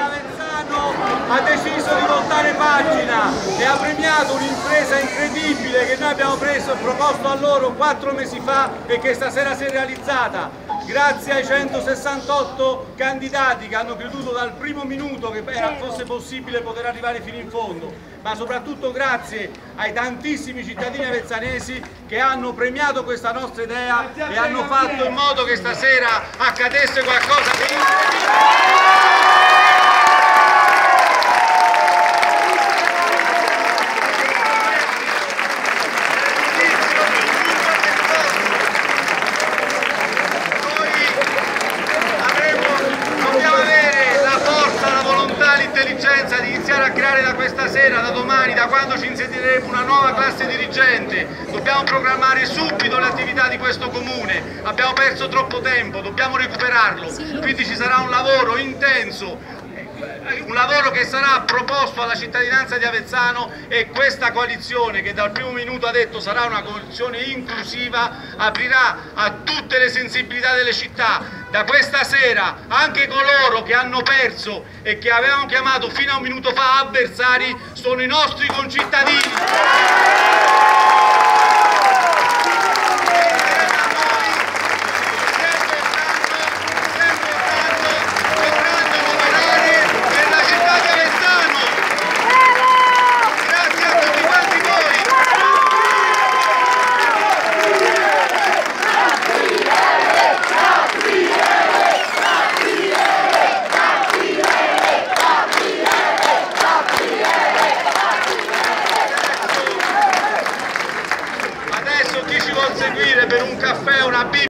Avezzano ha deciso di voltare pagina e ha premiato un'impresa incredibile che noi abbiamo preso, proposto a loro quattro mesi fa e che stasera si è realizzata. Grazie ai 168 candidati che hanno creduto dal primo minuto che era, fosse possibile poter arrivare fino in fondo, ma soprattutto grazie ai tantissimi cittadini avezzanesi che hanno premiato questa nostra idea e hanno fatto in modo che stasera accadesse qualcosa di l'intelligenza di iniziare a creare da questa sera, da domani, da quando ci insedieremo una nuova classe dirigente. Dobbiamo programmare subito le attività di questo comune. Abbiamo perso troppo tempo, dobbiamo recuperarlo. Quindi ci sarà un lavoro intenso, un lavoro che sarà proposto alla cittadinanza di Avezzano e questa coalizione che dal primo minuto ha detto sarà una coalizione inclusiva aprirà a tutte le sensibilità delle città. Da questa sera anche coloro che hanno perso e che avevamo chiamato fino a un minuto fa avversari sono i nostri concittadini chi ci vuol seguire per un caffè, una bibita.